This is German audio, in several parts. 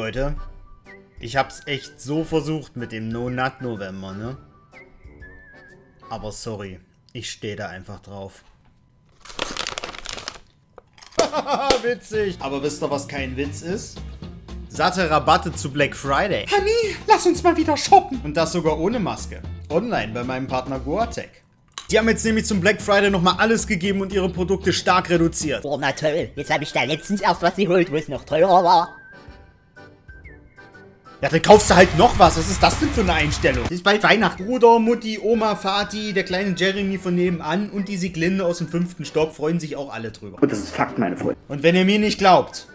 Leute, ich hab's echt so versucht mit dem No-Nut-November, ne? Aber sorry, ich stehe da einfach drauf. Witzig. Aber wisst ihr, was kein Witz ist? Satte Rabatte zu Black Friday. Honey, lass uns mal wieder shoppen. Und das sogar ohne Maske. Online bei meinem Partner Goatec. Die haben jetzt nämlich zum Black Friday nochmal alles gegeben und ihre Produkte stark reduziert. Oh, na toll. Jetzt habe ich da letztens erst was geholt, wo es noch teurer war. Ja, dann kaufst du halt noch was. Was ist das denn für eine Einstellung? Es ist bald Weihnachten. Bruder, Mutti, Oma, Vati, der kleine Jeremy von nebenan und die Siglinde aus dem fünften Stock freuen sich auch alle drüber. Und das ist Fakt, meine Freunde. Und wenn ihr mir nicht glaubt,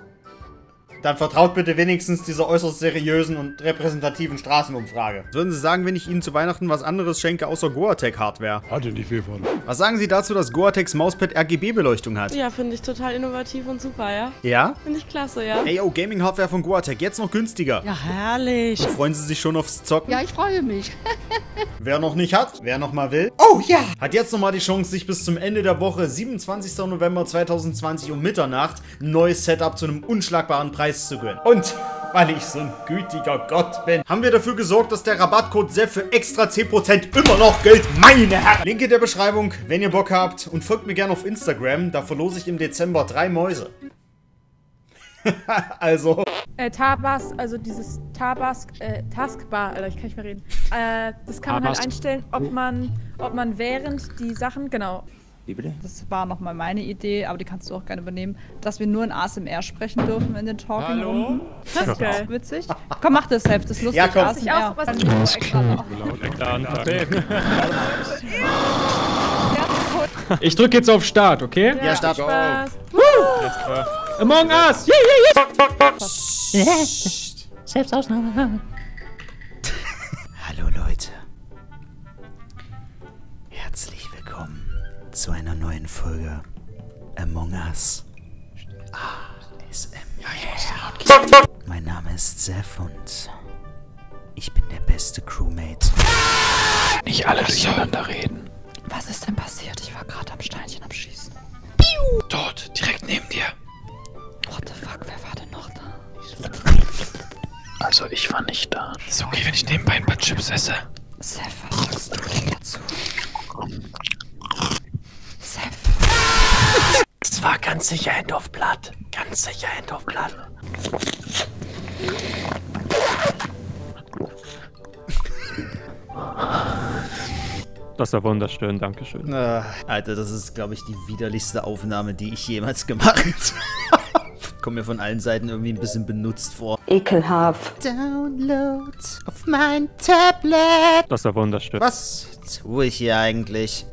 dann vertraut bitte wenigstens dieser äußerst seriösen und repräsentativen Straßenumfrage. Was würden Sie sagen, wenn ich Ihnen zu Weihnachten was anderes schenke außer Goatec-Hardware? Hatte nicht viel von. Was sagen Sie dazu, dass Goatecs Mauspad RGB-Beleuchtung hat? Ja, finde ich total innovativ und super, ja? Ja? Finde ich klasse, ja? Ey, oh, Gaming-Hardware von Goatec, jetzt noch günstiger. Ja, herrlich. Freuen Sie sich schon aufs Zocken? Ja, ich freue mich. Wer noch nicht hat, wer noch mal will, Oh ja. hat jetzt noch mal die Chance, sich bis zum Ende der Woche, 27. November 2020 um Mitternacht, ein neues Setup zu einem unschlagbaren Preis zu gönnen. Und weil ich so ein gütiger Gott bin, haben wir dafür gesorgt, dass der Rabattcode SEF für extra 10% immer noch gilt, meine Herren. Link in der Beschreibung, wenn ihr Bock habt. Und folgt mir gerne auf Instagram, da verlose ich im Dezember drei Mäuse. also, Äh, Tabas, also dieses Tabas, äh, Taskbar, Alter, ich kann nicht mehr reden. Äh, das kann man halt Tabask. einstellen, ob man, ob man während die Sachen, genau. Wie bitte? Das war nochmal meine Idee, aber die kannst du auch gerne übernehmen, dass wir nur in ASMR sprechen dürfen in den Talking-Runden. Das ist geil. Witzig. Komm, mach das selbst, das ist lustig. Ja, komm. Was ich auch, was ich Alles klar. Ich drücke jetzt auf Start, okay? ja, Start. Spaß. Among Us! Selbstausnahme. Hallo Leute. Herzlich willkommen zu einer neuen Folge Among Us. ASMR. Mein Name ist Seth und ich bin der beste Crewmate. Nicht alle durcheinander reden. Was ist denn passiert? Ich war gerade am Steinchen am Schießen. Dort, direkt neben dir. Also, ich war nicht da. Ist okay, wenn ich nebenbei ein paar Chips esse. Seth, was sagst du denn dazu? Seth. Das war ganz sicher End of Blood. Ganz sicher End of Blood. Das war wunderschön, Dankeschön. Äh, Alter, das ist, glaube ich, die widerlichste Aufnahme, die ich jemals gemacht habe. Kommt mir von allen Seiten irgendwie ein bisschen benutzt vor. Ekelhaft. Download auf mein Tablet. Das war wunderschön. Was tue ich hier eigentlich?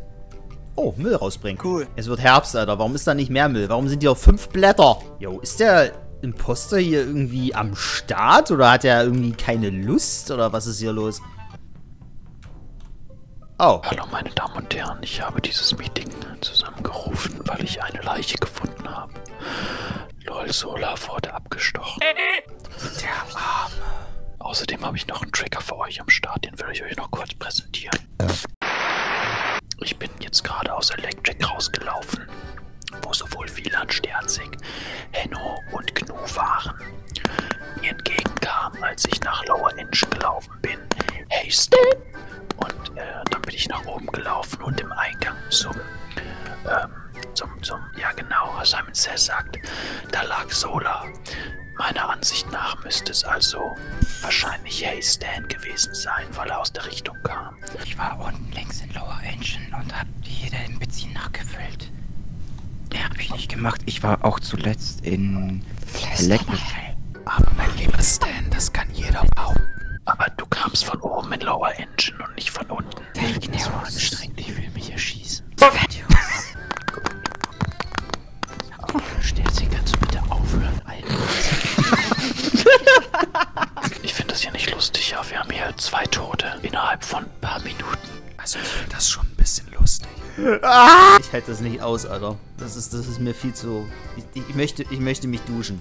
Oh, Müll rausbringen. Cool. Es wird Herbst, Alter. Warum ist da nicht mehr Müll? Warum sind hier auf fünf Blätter? Jo, ist der Imposter hier irgendwie am Start? Oder hat er irgendwie keine Lust? Oder was ist hier los? Oh. Hallo meine Damen und Herren, ich habe dieses Meeting zusammengerufen, weil ich eine Leiche gefunden habe. Lol Sola wurde abgestochen. Der Arme. Außerdem habe ich noch einen Trigger für euch am Start, den will ich euch noch kurz präsentieren. Ich bin jetzt gerade aus Electric rausgelaufen, wo sowohl Wieland Sterzig, Henno und Gnu waren. Mir entgegenkam, als ich nach Lower Engine gelaufen bin, Hey Stan! Und äh, dann bin ich nach oben gelaufen und im Eingang zum, ähm, zum, zum, ja genau, Simon Says sagt, da lag Sola. Meiner Ansicht nach müsste es also wahrscheinlich Hey Stan gewesen sein, weil er aus der Richtung kam. Ich war unten längs in Lower Engine und hab die den Benzin nachgefüllt. Ja, hab ich nicht gemacht. Ich war auch zuletzt in Electric. Aber mein lieber Stan, das kann jeder behaupten. Aber du kamst von oben in Lower Engine und nicht von unten. Fake News. anstrengend, ich will mich erschießen. Ich halte das nicht aus, Alter. Das ist, das ist mir viel zu... Ich, ich, möchte, ich möchte mich duschen.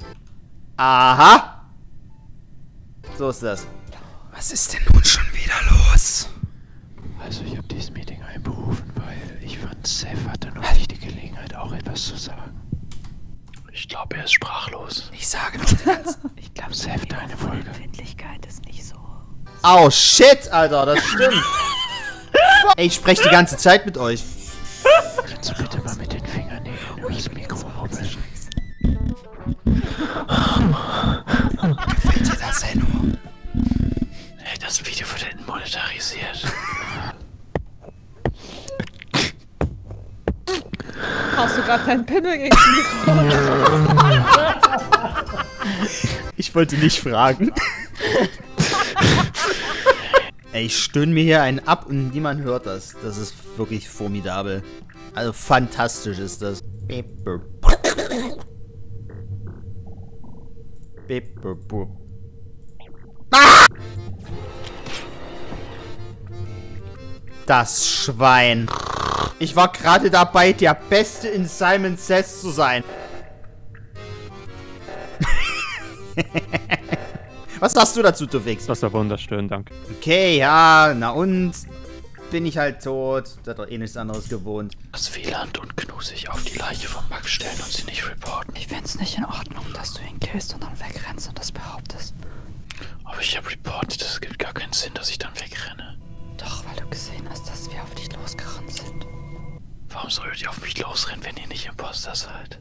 Aha! So ist das. Was ist denn nun schon wieder los? Also ich habe dieses Meeting einberufen, weil ich fand, Seth hatte noch nicht die Gelegenheit, auch etwas zu sagen. Ich glaube, er ist sprachlos. Ich sage nur ganz... Ich glaube, Seth, deine Oh, shit, Alter, das stimmt. Ey, ich spreche die ganze Zeit mit euch. Kannst du bitte mal mit den Fingernägeln übers Mikro rubbeln? Gefällt dir das, Enno? Hey, das Video wird hinten monetarisiert. Hast du gerade deinen Pimmel gegen das? Ich wollte nicht fragen. Ey, ich stöhne mir hier einen ab und niemand hört das. Das ist wirklich formidabel. Also fantastisch ist das. Das Schwein. Ich war gerade dabei, der Beste in Simon Says zu sein. Was sagst du dazu, du Fix? Das war wunderschön, danke. Okay, ja, na und? Bin ich halt tot. Das hat doch eh nichts anderes gewohnt. Das Wieland und Knusig auf die Leiche von Max stellen und sie nicht reporten. Ich find's nicht in Ordnung, dass du ihn killst und dann wegrennst und das behauptest. Aber ich habe reportet, es gibt gar keinen Sinn, dass ich dann wegrenne. Doch, weil du gesehen hast, dass wir auf dich losgerannt sind. Warum solltet ihr auf mich losrennen, wenn ihr nicht Imposter seid?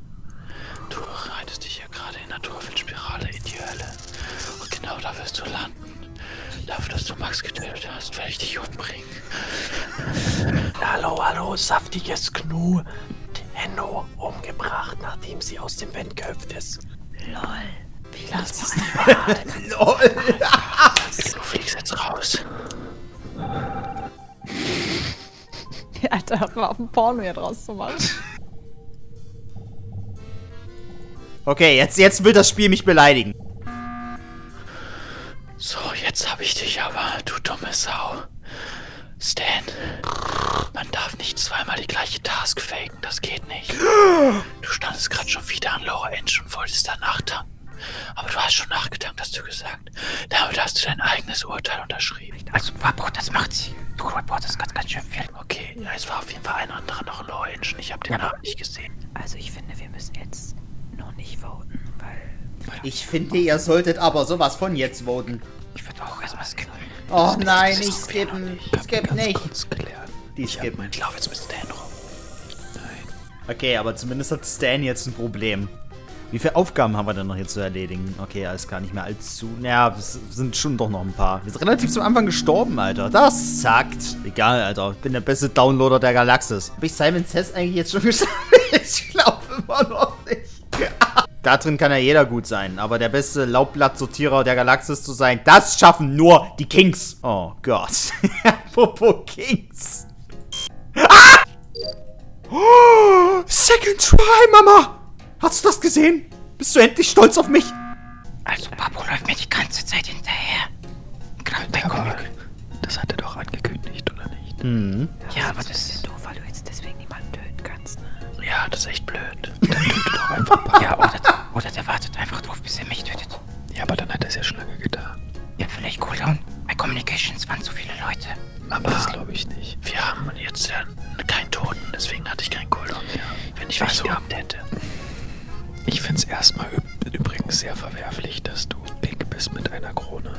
Du reitest dich ja gerade in der Teufelsspirale in die Hölle. Und genau da wirst du landen. Dafür, dass du Max getötet hast, werde ich dich umbringen. Hallo, hallo, saftiges Gnu. Enno umgebracht, nachdem sie aus dem Vent gehüpft ist. Lol. Wie das ist LOL. Du fliegst jetzt raus. Alter, hör mal auf ein Porno hier draus zu machen. Okay, jetzt, jetzt will das Spiel mich beleidigen. Jetzt habe ich dich aber, du dumme Sau. Stan, man darf nicht zweimal die gleiche Task faken, das geht nicht. Du standest gerade schon wieder an Lower Engine und wolltest danach tanken. Aber du hast schon nachgedankt, hast du gesagt. Damit hast du dein eigenes Urteil unterschrieben. Also, Papo, das macht sie. Du reportest ganz, ganz schön viel. Okay, ja, es war auf jeden Fall ein anderer noch in Lower Engine. Ich habe den Namen nicht gesehen. Also ich finde, wir müssen jetzt noch nicht voten, weil... Ich finde, ihr solltet aber sowas von jetzt voten. Ich auch erstmal skippen. Oh nein, noch skippen. Skip nicht. Die Ich skippen. meinen Lauf jetzt mit Stan rum. Nein. Okay, aber zumindest hat Stan jetzt ein Problem. Wie viele Aufgaben haben wir denn noch hier zu erledigen? Okay, alles gar nicht mehr allzu. Naja, es sind schon doch noch ein paar. Wir sind relativ zum Anfang gestorben, Alter. Das sagt. Egal, Alter. Ich bin der beste Downloader der Galaxis. Hab ich Simon Says eigentlich jetzt schon geschafft? ich glaube immer noch. Da drin kann ja jeder gut sein. Aber der beste Laubblattsortierer der Galaxis zu sein, das schaffen nur die Kings. Oh Gott. Apropos Kings. Oh, second try, Mama! Hast du das gesehen? Bist du endlich stolz auf mich? Also, Papo läuft mir die ganze Zeit hinterher. Gerade bei Comic. das hat er doch angekündigt, oder nicht? Hm. Ja, aber das ist Ja, das ist echt blöd. Dann tötet doch einfach Papa. Ja, oder, oder der wartet einfach drauf, bis er mich tötet. Ja, aber dann hat er es ja schon lange getan. Ja, vielleicht Cooldown. Bei Communications waren zu viele Leute. Aber das glaube ich nicht. Wir haben jetzt ja keinen Toten, deswegen hatte ich keinen Cooldown mehr. Wenn ich welchen Also- gehabt hätte. Ich finde es erstmal üb- übrigens sehr verwerflich, dass du pink bist mit einer Krone.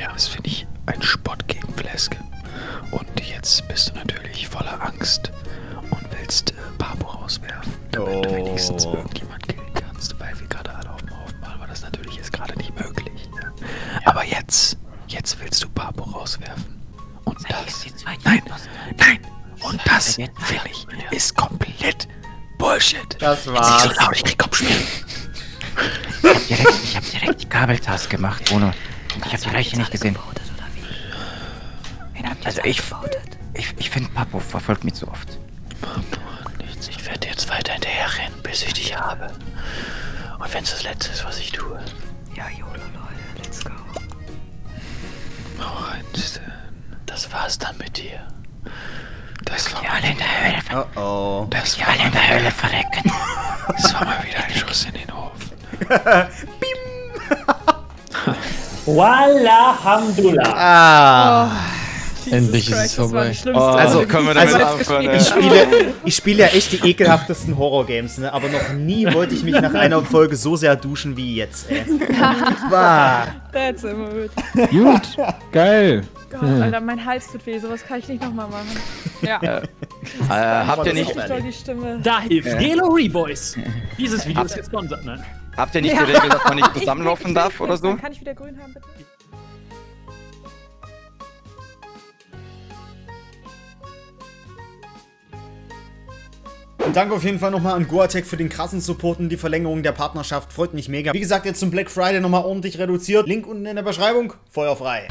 Ja. Das finde ich ein Spott gegen Flesk. Und jetzt bist du natürlich voller Angst und willst äh, rauswerfen, damit du Oh. wenigstens irgendjemand killen kannst. Weil wir gerade alle auf dem Haufen waren, war das natürlich jetzt gerade nicht möglich. Ne? Aber jetzt, jetzt willst du Papo rauswerfen. Und Sei das. jetzt die zweite Nein, nein. Und das, jetzt- finde ich, ist komplett Bullshit. Das Jetzt nicht so war's. laut, ich krieg Kopfschmerzen. Ich hab direkt, ich hab direkt die Kabeltask gemacht. Und ich hab die Leiche nicht gesehen. Gevotet, oder wie? Wen habt ihr Also ich, ich, ich finde, Papo verfolgt mich zu oft. Bis ich dich habe. Und wenn es das Letzte ist, was ich tue. Ja, YOLO, Leute, let's go. Das war's dann mit dir. Das war, alle in der Hölle, ver Oh oh. das die war, alle in der Hölle verrecken. das war mal wieder ein Schuss in den Ofen. Wallah, Hamdullah. Ah. Endlich ist es Christ, das war vorbei. Oh, Also, können wir ich damit jemals anfangen, Ich spiele, ich spiele ja echt die ekelhaftesten Horror-Games, ne? Aber noch nie wollte ich mich nach einer Folge so sehr duschen wie jetzt, ey. Bah. That's immer gut. Gut, geil. Gott, Alter, mein Hals tut weh. Sowas kann ich nicht nochmal machen. Ja. Äh, habt ihr nicht, Ich doll die Stimme. Da hilft. Gelo Reboys. Dieses Video ist gesponsert, ne? habt ihr nicht die Regel, dass man nicht zusammenlaufen darf oder so? Kann ich wieder grün haben, bitte? Und danke auf jeden Fall nochmal an Goatek für den krassen Support und die Verlängerung der Partnerschaft. Freut mich mega. Wie gesagt, jetzt zum Black Friday nochmal ordentlich reduziert. Link unten in der Beschreibung. Feuer frei.